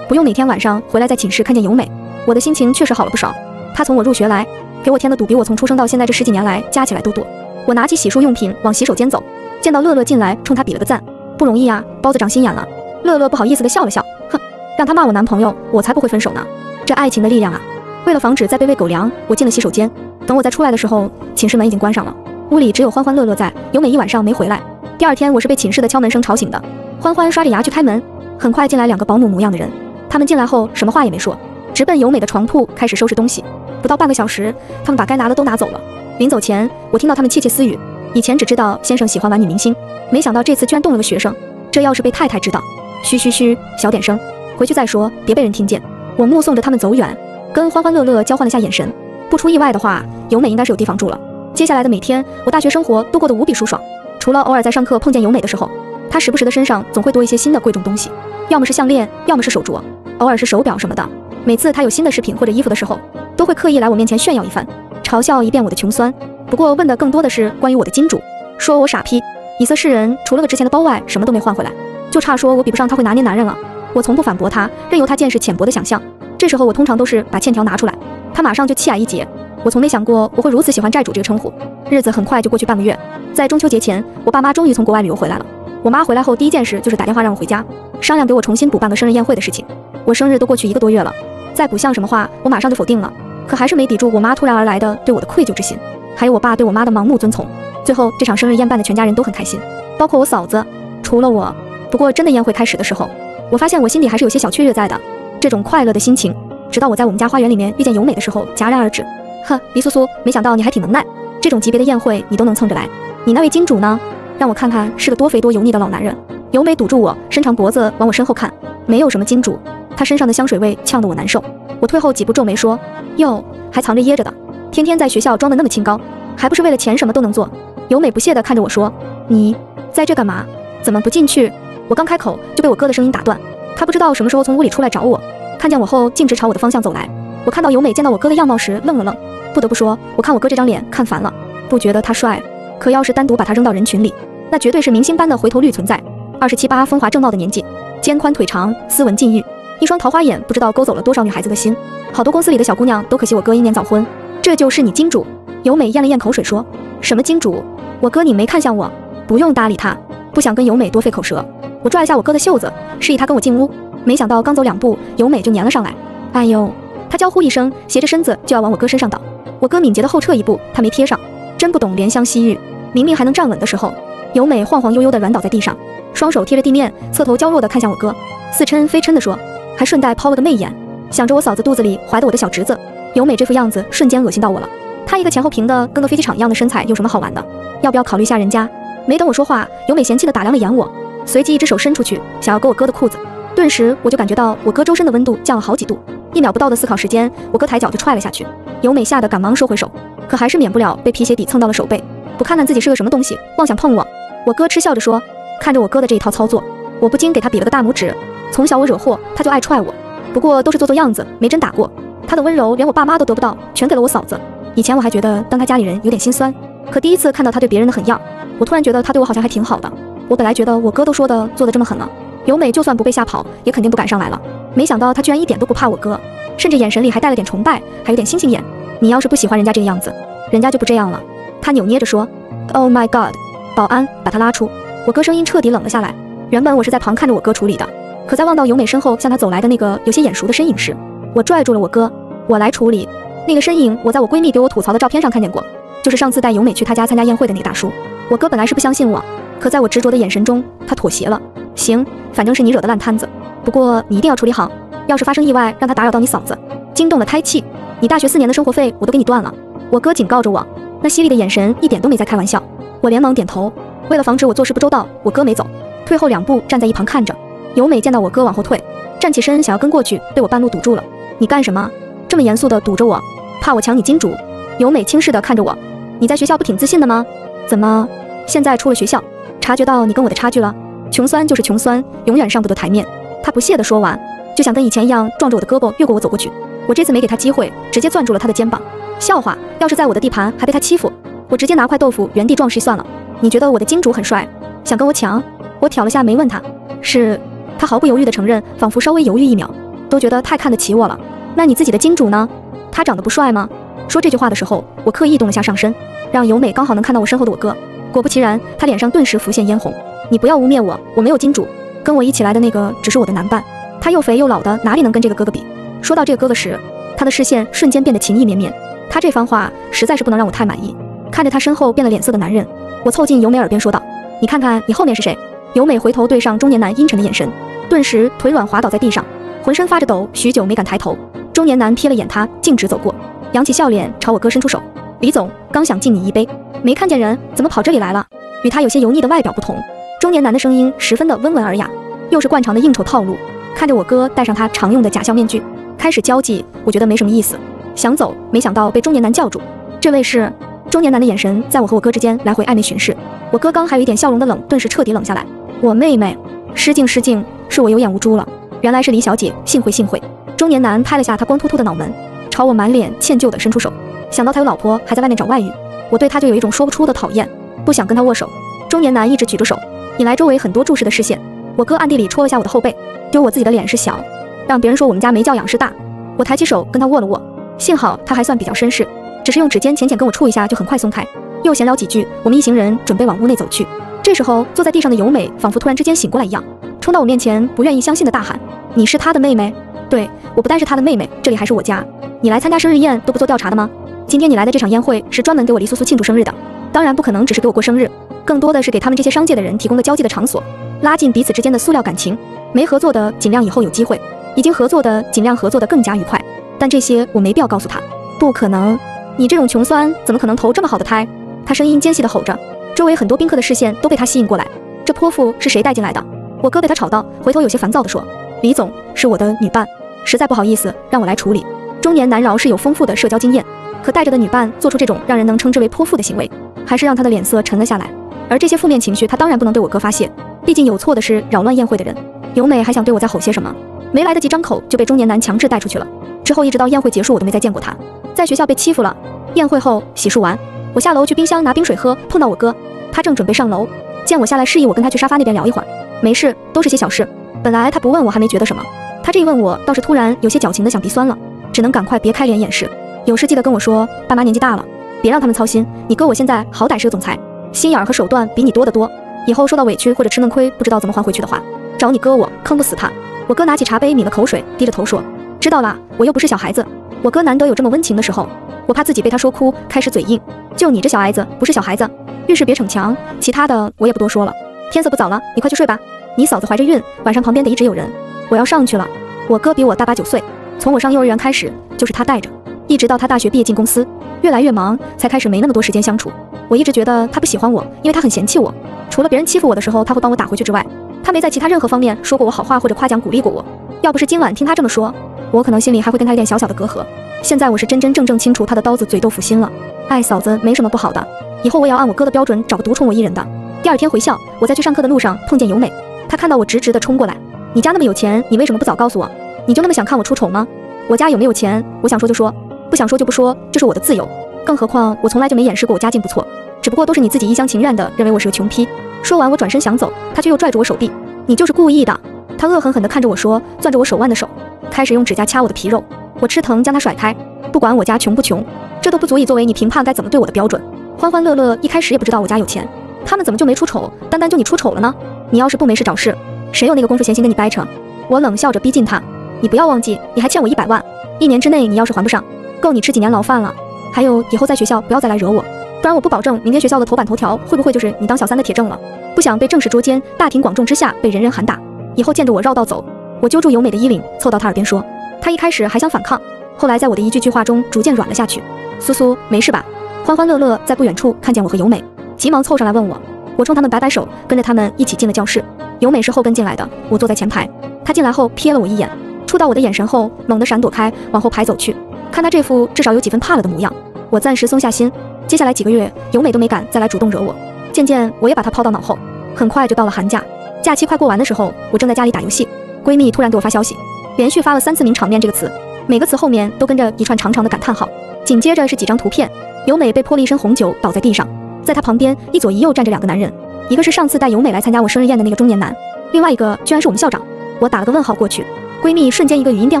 不用每天晚上回来在寝室看见由美，我的心情确实好了不少。她从我入学来给我添的堵，比我从出生到现在这十几年来加起来都多。我拿起洗漱用品往洗手间走，见到乐乐进来，冲他比了个赞。不容易啊，包子长心眼了。乐乐不好意思的笑了笑，哼，让他骂我男朋友，我才不会分手呢。这爱情的力量啊！为了防止再被喂狗粮，我进了洗手间。等我再出来的时候，寝室门已经关上了，屋里只有欢欢乐乐在。由美一晚上没回来，第二天我是被寝室的敲门声吵醒的。欢欢刷着牙去开门，很快进来两个保姆模样的人。他们进来后什么话也没说，直奔由美的床铺开始收拾东西。不到半个小时，他们把该拿的都拿走了。临走前，我听到他们窃窃私语。以前只知道先生喜欢玩女明星，没想到这次居然动了个学生。这要是被太太知道，嘘嘘嘘，小点声，回去再说，别被人听见。我目送着他们走远。跟欢欢乐乐交换了下眼神，不出意外的话，由美应该是有地方住了。接下来的每天，我大学生活都过得无比舒爽，除了偶尔在上课碰见由美的时候，她时不时的身上总会多一些新的贵重东西，要么是项链，要么是手镯，偶尔是手表什么的。每次她有新的饰品或者衣服的时候，都会刻意来我面前炫耀一番，嘲笑一遍我的穷酸。不过问的更多的是关于我的金主，说我傻批，以色侍人除了个值钱的包外，什么都没换回来，就差说我比不上他会拿捏男人了。我从不反驳他，任由他见识浅薄的想象。这时候我通常都是把欠条拿出来，他马上就气矮一截。我从没想过我会如此喜欢债主这个称呼。日子很快就过去半个月，在中秋节前，我爸妈终于从国外旅游回来了。我妈回来后第一件事就是打电话让我回家，商量给我重新补办个生日宴会的事情。我生日都过去一个多月了，再补像什么话，我马上就否定了。可还是没抵住我妈突然而来的对我的愧疚之心，还有我爸对我妈的盲目遵从。最后这场生日宴办的全家人都很开心，包括我嫂子，除了我。不过真的宴会开始的时候，我发现我心里还是有些小雀跃在的。这种快乐的心情，直到我在我们家花园里面遇见由美的时候戛然而止。呵，黎苏苏，没想到你还挺能耐，这种级别的宴会你都能蹭着来。你那位金主呢？让我看看是个多肥多油腻的老男人。由美堵住我，伸长脖子往我身后看，没有什么金主，他身上的香水味呛得我难受。我退后几步皱眉说：哟，还藏着掖着的，天天在学校装的那么清高，还不是为了钱什么都能做？由美不屑地看着我说：你在这干嘛？怎么不进去？我刚开口就被我哥的声音打断。他不知道什么时候从屋里出来找我，看见我后径直朝我的方向走来。我看到由美见到我哥的样貌时愣了愣，不得不说，我看我哥这张脸看烦了，不觉得他帅，可要是单独把他扔到人群里，那绝对是明星般的回头率存在。二十七八风华正茂的年纪，肩宽腿长，斯文禁欲，一双桃花眼不知道勾走了多少女孩子的心。好多公司里的小姑娘都可惜我哥英年早婚。这就是你金主？由美咽了咽口水说：“什么金主？我哥你没看向我，不用搭理他。”不想跟由美多费口舌。我拽一下我哥的袖子，示意他跟我进屋。没想到刚走两步，由美就粘了上来。哎呦！他娇呼一声，斜着身子就要往我哥身上倒。我哥敏捷的后撤一步，他没贴上。真不懂怜香惜玉，明明还能站稳的时候，由美晃晃悠悠的软倒在地上，双手贴着地面，侧头娇弱的看向我哥，似嗔非嗔的说，还顺带抛了个媚眼，想着我嫂子肚子里怀的我的小侄子。由美这副样子瞬间恶心到我了。她一个前后平的，跟个飞机场一样的身材，有什么好玩的？要不要考虑一下人家？没等我说话，由美嫌弃的打量了眼我。随即一只手伸出去，想要勾我哥的裤子，顿时我就感觉到我哥周身的温度降了好几度。一秒不到的思考时间，我哥抬脚就踹了下去。由美吓得赶忙收回手，可还是免不了被皮鞋底蹭到了手背。不看看自己是个什么东西，妄想碰我！我哥嗤笑着说。看着我哥的这一套操作，我不禁给他比了个大拇指。从小我惹祸，他就爱踹我，不过都是做做样子，没真打过。他的温柔连我爸妈都得不到，全给了我嫂子。以前我还觉得当他家里人有点心酸，可第一次看到他对别人的狠样，我突然觉得他对我好像还挺好的。我本来觉得我哥都说的做的这么狠了，由美就算不被吓跑，也肯定不敢上来了。没想到他居然一点都不怕我哥，甚至眼神里还带了点崇拜，还有点星星眼。你要是不喜欢人家这个样子，人家就不这样了。他扭捏着说：“Oh my god！” 保安把他拉出。我哥声音彻底冷了下来。原本我是在旁看着我哥处理的，可在望到由美身后向他走来的那个有些眼熟的身影时，我拽住了我哥。我来处理。那个身影，我在我闺蜜给我吐槽的照片上看见过，就是上次带由美去她家参加宴会的那个大叔。我哥本来是不相信我，可在我执着的眼神中，他妥协了。行，反正是你惹的烂摊子，不过你一定要处理好，要是发生意外，让他打扰到你嫂子，惊动了胎气，你大学四年的生活费我都给你断了。我哥警告着我，那犀利的眼神一点都没在开玩笑。我连忙点头。为了防止我做事不周到，我哥没走，退后两步站在一旁看着。由美见到我哥往后退，站起身想要跟过去，被我半路堵住了。你干什么？这么严肃的堵着我？怕我抢你金主？由美轻视的看着我，你在学校不挺自信的吗？怎么现在出了学校，察觉到你跟我的差距了？穷酸就是穷酸，永远上不得台面。他不屑的说完，就想跟以前一样撞着我的胳膊越过我走过去。我这次没给他机会，直接攥住了他的肩膀。笑话，要是在我的地盘还被他欺负，我直接拿块豆腐原地撞尸算了。你觉得我的金主很帅，想跟我抢？我挑了下眉问他，是？他毫不犹豫的承认，仿佛稍微犹豫一秒，都觉得太看得起我了。那你自己的金主呢？他长得不帅吗？说这句话的时候，我刻意动了下上身，让由美刚好能看到我身后的我哥。果不其然，他脸上顿时浮现嫣红。你不要污蔑我，我没有金主，跟我一起来的那个只是我的男伴。他又肥又老的，哪里能跟这个哥哥比？说到这个哥哥时，他的视线瞬间变得情意绵绵。他这番话实在是不能让我太满意。看着他身后变了脸色的男人，我凑近尤美耳边说道：“你看看你后面是谁？”尤美回头对上中年男阴沉的眼神，顿时腿软滑倒在地上，浑身发着抖，许久没敢抬头。中年男瞥了眼他，径直走过。扬起笑脸朝我哥伸出手，李总刚想敬你一杯，没看见人，怎么跑这里来了？与他有些油腻的外表不同，中年男的声音十分的温文尔雅，又是惯常的应酬套路。看着我哥戴上他常用的假笑面具，开始交际，我觉得没什么意思，想走，没想到被中年男叫住。这位是中年男的眼神在我和我哥之间来回暧昧巡视，我哥刚还有一点笑容的冷，顿时彻底冷下来。我妹妹，失敬失敬，是我有眼无珠了，原来是李小姐，幸会幸会。中年男拍了下他光秃秃的脑门。朝我满脸歉疚地伸出手，想到他有老婆还在外面找外遇，我对他就有一种说不出的讨厌，不想跟他握手。中年男一直举着手，引来周围很多注视的视线。我哥暗地里戳了下我的后背，丢我自己的脸是小，让别人说我们家没教养是大。我抬起手跟他握了握，幸好他还算比较绅士，只是用指尖浅浅跟我触一下就很快松开。又闲聊几句，我们一行人准备往屋内走去。这时候坐在地上的尤美仿佛突然之间醒过来一样，冲到我面前，不愿意相信的大喊：“你是他的妹妹？”对我不但是他的妹妹，这里还是我家。你来参加生日宴都不做调查的吗？今天你来的这场宴会是专门给我黎苏苏庆祝生日的，当然不可能只是给我过生日，更多的是给他们这些商界的人提供的交际的场所，拉近彼此之间的塑料感情。没合作的尽量以后有机会，已经合作的尽量合作的更加愉快。但这些我没必要告诉他，不可能，你这种穷酸怎么可能投这么好的胎？他声音尖细的吼着，周围很多宾客的视线都被他吸引过来。这泼妇是谁带进来的？我哥被他吵到，回头有些烦躁地说：“李总是我的女伴，实在不好意思，让我来处理。”中年男饶是有丰富的社交经验，可带着的女伴做出这种让人能称之为泼妇的行为，还是让他的脸色沉了下来。而这些负面情绪，他当然不能对我哥发泄，毕竟有错的是扰乱宴会的人。由美还想对我再吼些什么，没来得及张口，就被中年男强制带出去了。之后一直到宴会结束，我都没再见过他。在学校被欺负了，宴会后洗漱完，我下楼去冰箱拿冰水喝，碰到我哥，他正准备上楼，见我下来，示意我跟他去沙发那边聊一会儿。没事，都是些小事。本来他不问我还没觉得什么，他这一问我，倒是突然有些矫情的想鼻酸了。只能赶快别开脸掩饰，有事记得跟我说。爸妈年纪大了，别让他们操心。你哥我现在好歹是个总裁，心眼和手段比你多得多。以后受到委屈或者吃闷亏，不知道怎么还回去的话，找你哥我坑不死他。我哥拿起茶杯抿了口水，低着头说：“知道啦，我又不是小孩子。”我哥难得有这么温情的时候，我怕自己被他说哭，开始嘴硬。就你这小矮子，不是小孩子，遇事别逞强。其他的我也不多说了。天色不早了，你快去睡吧。你嫂子怀着孕，晚上旁边得一直有人。我要上去了。我哥比我大八九岁。从我上幼儿园开始，就是他带着，一直到他大学毕业进公司，越来越忙，才开始没那么多时间相处。我一直觉得他不喜欢我，因为他很嫌弃我。除了别人欺负我的时候他会帮我打回去之外，他没在其他任何方面说过我好话或者夸奖鼓励过我。要不是今晚听他这么说，我可能心里还会跟他有点小小的隔阂。现在我是真真正正清楚他的刀子嘴豆腐心了。爱嫂子没什么不好的，以后我也要按我哥的标准找个独宠我一人的。第二天回校，我在去上课的路上碰见由美，她看到我直直的冲过来，你家那么有钱，你为什么不早告诉我？你就那么想看我出丑吗？我家有没有钱？我想说就说，不想说就不说，这是我的自由。更何况我从来就没掩饰过我家境不错，只不过都是你自己一厢情愿的认为我是个穷批。说完，我转身想走，他却又拽住我手臂。你就是故意的。他恶狠狠地看着我说，攥着我手腕的手开始用指甲掐我的皮肉。我吃疼，将他甩开。不管我家穷不穷，这都不足以作为你评判该怎么对我的标准。欢欢乐乐一开始也不知道我家有钱，他们怎么就没出丑？单单就你出丑了呢？你要是不没事找事，谁有那个功夫闲心跟你掰扯？我冷笑着逼近他，你不要忘记，你还欠我一百万，一年之内你要是还不上，够你吃几年牢饭了。还有以后在学校不要再来惹我，不然我不保证明天学校的头版头条会不会就是你当小三的铁证了。不想被正式捉奸，大庭广众之下被人人喊打。以后见着我绕道走。我揪住由美的衣领，凑到她耳边说。她一开始还想反抗，后来在我的一句句话中逐渐软了下去。苏苏，没事吧？欢欢乐乐在不远处看见我和由美，急忙凑上来问我。我冲他们摆摆手，跟着他们一起进了教室。由美是后跟进来的，我坐在前排。她进来后瞥了我一眼，触到我的眼神后，猛地闪躲开，往后排走去。看她这副至少有几分怕了的模样，我暂时松下心。接下来几个月，由美都没敢再来主动惹我。渐渐，我也把她抛到脑后。很快就到了寒假，假期快过完的时候，我正在家里打游戏，闺蜜突然给我发消息，连续发了三次“名场面”这个词，每个词后面都跟着一串长长的感叹号。紧接着是几张图片，由美被泼了一身红酒，倒在地上。在她旁边，一左一右站着两个男人，一个是上次带由美来参加我生日宴的那个中年男，另外一个居然是我们校长。我打了个问号过去，闺蜜瞬间一个语音电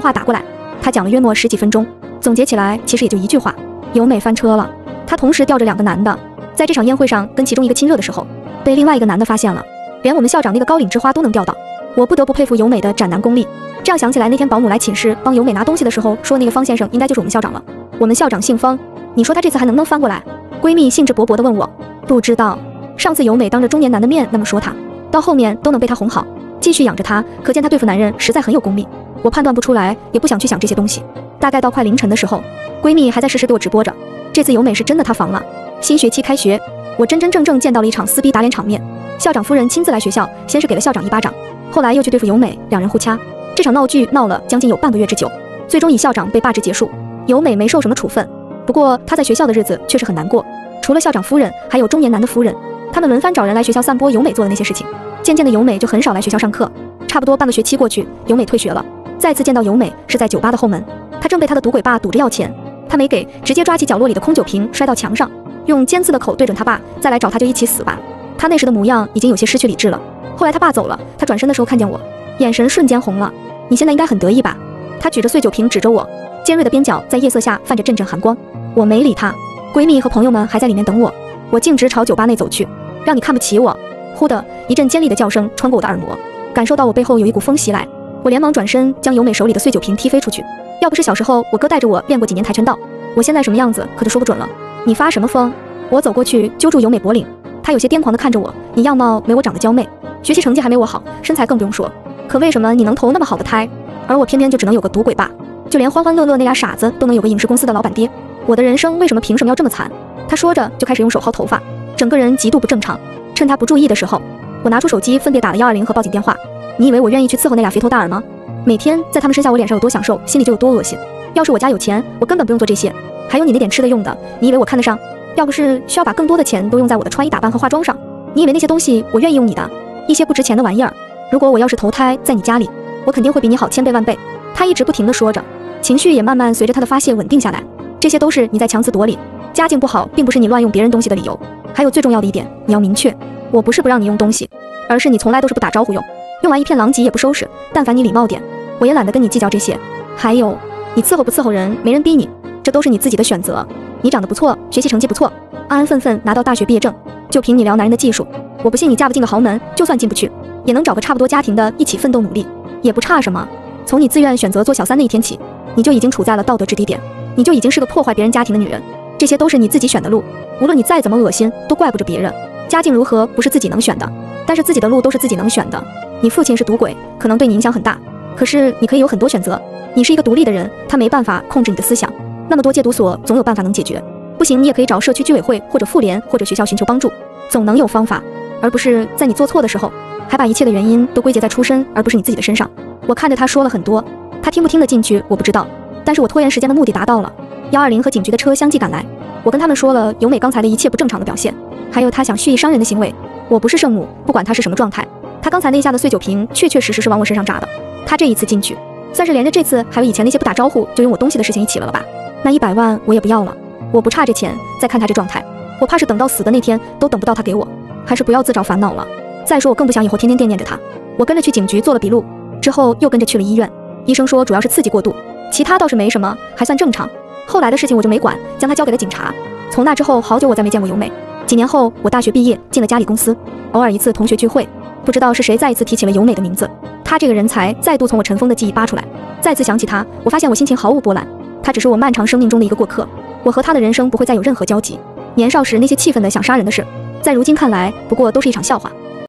话打过来，她讲了约莫十几分钟，总结起来其实也就一句话：由美翻车了。她同时吊着两个男的，在这场宴会上跟其中一个亲热的时候，被另外一个男的发现了，连我们校长那个高岭之花都能钓到。我不得不佩服由美的斩男功力。这样想起来，那天保姆来寝室帮由美拿东西的时候，说那个方先生应该就是我们校长了。我们校长姓方，你说他这次还能不能翻过来？闺蜜兴致勃勃地问我，不知道。上次由美当着中年男的面那么说他，到后面都能被他哄好，继续养着他，可见他对付男人实在很有功力。我判断不出来，也不想去想这些东西。大概到快凌晨的时候，闺蜜还在实时给我直播着。这次由美是真的塌房了。新学期开学，我真真正正见到了一场撕逼打脸场面。校长夫人亲自来学校，先是给了校长一巴掌，后来又去对付由美，两人互掐。这场闹剧闹了将近有半个月之久，最终以校长被罢职结束。由美没受什么处分。不过她在学校的日子确实很难过，除了校长夫人，还有中年男的夫人，他们轮番找人来学校散播由美做的那些事情。渐渐的，由美就很少来学校上课。差不多半个学期过去，由美退学了。再次见到由美是在酒吧的后门，他正被他的赌鬼爸堵着要钱，他没给，直接抓起角落里的空酒瓶摔到墙上，用尖刺的口对准他爸：“再来找他就一起死吧。”他那时的模样已经有些失去理智了。后来他爸走了，他转身的时候看见我，眼神瞬间红了。你现在应该很得意吧？他举着碎酒瓶指着我，尖锐的边角在夜色下泛着阵阵寒光。我没理她，闺蜜和朋友们还在里面等我，我径直朝酒吧内走去。让你看不起我！忽的一阵尖利的叫声穿过我的耳膜，感受到我背后有一股风袭来，我连忙转身将由美手里的碎酒瓶踢飞出去。要不是小时候我哥带着我练过几年跆拳道，我现在什么样子可就说不准了。你发什么疯？我走过去揪住由美脖领，她有些癫狂地看着我。你样貌没我长得娇媚，学习成绩还没我好，身材更不用说。可为什么你能投那么好的胎，而我偏偏就只能有个赌鬼爸？就连欢欢乐乐那俩傻子都能有个影视公司的老板爹。我的人生为什么凭什么要这么惨？他说着就开始用手薅头发，整个人极度不正常。趁他不注意的时候，我拿出手机分别打了幺二零和报警电话。你以为我愿意去伺候那俩肥头大耳吗？每天在他们身下我脸上有多享受，心里就有多恶心。要是我家有钱，我根本不用做这些。还有你那点吃的用的，你以为我看得上？要不是需要把更多的钱都用在我的穿衣打扮和化妆上，你以为那些东西我愿意用你的？一些不值钱的玩意儿。如果我要是投胎在你家里，我肯定会比你好千倍万倍。他一直不停地说着，情绪也慢慢随着他的发泄稳定下来。这些都是你在强词夺理，家境不好并不是你乱用别人东西的理由。还有最重要的一点，你要明确，我不是不让你用东西，而是你从来都是不打招呼用，用完一片狼藉也不收拾。但凡你礼貌点，我也懒得跟你计较这些。还有，你伺候不伺候人，没人逼你，这都是你自己的选择。你长得不错，学习成绩不错，安安分分拿到大学毕业证，就凭你撩男人的技术，我不信你嫁不进个豪门，就算进不去，也能找个差不多家庭的一起奋斗努力，也不差什么。从你自愿选择做小三那一天起，你就已经处在了道德制低点。你就已经是个破坏别人家庭的女人，这些都是你自己选的路。无论你再怎么恶心，都怪不着别人。家境如何不是自己能选的，但是自己的路都是自己能选的。你父亲是赌鬼，可能对你影响很大，可是你可以有很多选择。你是一个独立的人，他没办法控制你的思想。那么多戒毒所总有办法能解决，不行你也可以找社区居委会或者妇联或者学校寻求帮助，总能有方法，而不是在你做错的时候，还把一切的原因都归结在出身而不是你自己的身上。我看着他说了很多，他听不听得进去我不知道。但是我拖延时间的目的达到了。幺二零和警局的车相继赶来，我跟他们说了由美刚才的一切不正常的表现，还有她想蓄意伤人的行为。我不是圣母，不管她是什么状态，他刚才那一下的碎酒瓶确确实实是往我身上扎的。他这一次进去，算是连着这次还有以前那些不打招呼就用我东西的事情一起了了吧？那一百万我也不要了，我不差这钱。再看他这状态，我怕是等到死的那天都等不到他给我，还是不要自找烦恼了。再说我更不想以后天天惦念着他。我跟着去警局做了笔录，之后又跟着去了医院，医生说主要是刺激过度。其他倒是没什么，还算正常。后来的事情我就没管，将他交给了警察。从那之后，好久我再没见过尤美。几年后，我大学毕业，进了家里公司，偶尔一次同学聚会，不知道是谁再一次提起了由美的名字。她这个人才再度从我尘封的记忆扒出来，再次想起她，我发现我心情毫无波澜。她只是我漫长生命中的一个过客，我和她的人生不会再有任何交集。年少时那些气愤的想杀人的事，在如今看来，不过都是一场笑话。